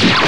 Yeah.